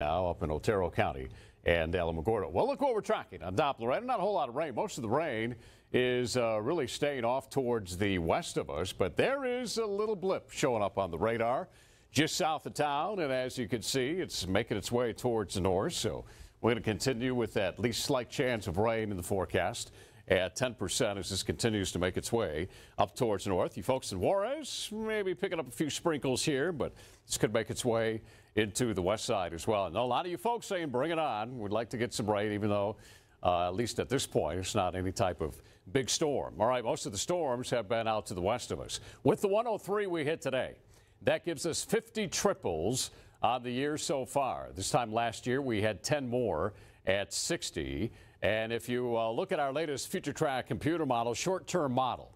now up in Otero County and Alamogordo. Well, look what we're tracking on Doppler radar. Not a whole lot of rain. Most of the rain is uh, really staying off towards the west of us, but there is a little blip showing up on the radar just south of town. And as you can see, it's making its way towards the north. So we're going to continue with that least slight chance of rain in the forecast at 10% as this continues to make its way up towards north. You folks in Juarez, maybe picking up a few sprinkles here, but this could make its way into the west side as well. And a lot of you folks saying, bring it on. We'd like to get some rain, even though, uh, at least at this point, it's not any type of big storm. All right, most of the storms have been out to the west of us. With the 103 we hit today, that gives us 50 triples on the year so far. This time last year, we had 10 more at 60. And if you uh, look at our latest future track computer model, short term model,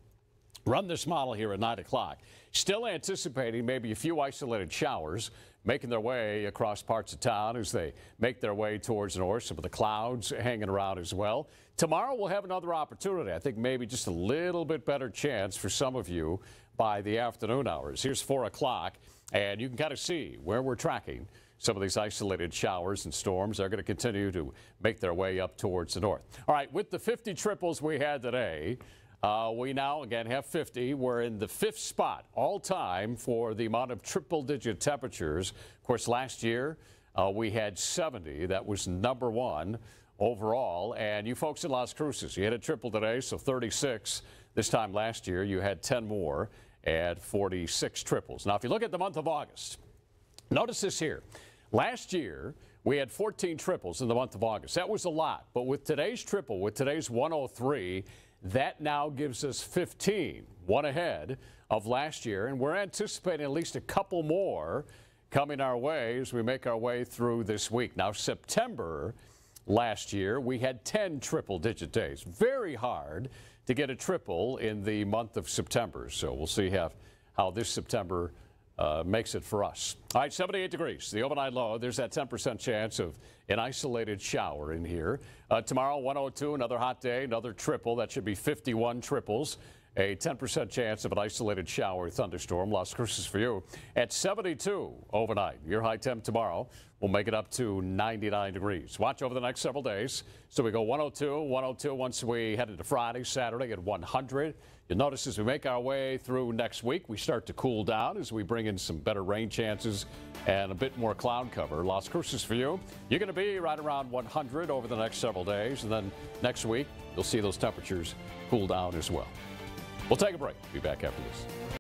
run this model here at 9 o'clock. Still anticipating maybe a few isolated showers making their way across parts of town as they make their way towards the north. Some of the clouds hanging around as well. Tomorrow we'll have another opportunity. I think maybe just a little bit better chance for some of you by the afternoon hours. Here's 4 o'clock, and you can kind of see where we're tracking. Some of these isolated showers and storms are going to continue to make their way up towards the north. All right, with the 50 triples we had today, uh, we now again have 50. We're in the fifth spot all time for the amount of triple digit temperatures. Of course, last year uh, we had 70. That was number one overall. And you folks in Las Cruces, you had a triple today, so 36. This time last year, you had 10 more at 46 triples. Now, if you look at the month of August, notice this here. Last year, we had 14 triples in the month of August. That was a lot. But with today's triple, with today's 103, that now gives us 15, one ahead of last year. And we're anticipating at least a couple more coming our way as we make our way through this week. Now, September last year, we had 10 triple digit days. Very hard to get a triple in the month of September. So we'll see how, how this September uh, makes it for us. All right, 78 degrees, the overnight low. There's that 10% chance of an isolated shower in here. Uh, tomorrow, 102, another hot day, another triple. That should be 51 triples. A 10% chance of an isolated shower thunderstorm. Las Cruces for you at 72 overnight. Your high temp tomorrow will make it up to 99 degrees. Watch over the next several days. So we go 102, 102 once we head into Friday, Saturday at 100. You'll notice as we make our way through next week, we start to cool down as we bring in some better rain chances and a bit more cloud cover. Las Cruces for you. You're going to be right around 100 over the next several days. And then next week, you'll see those temperatures cool down as well. We'll take a break. Be back after this.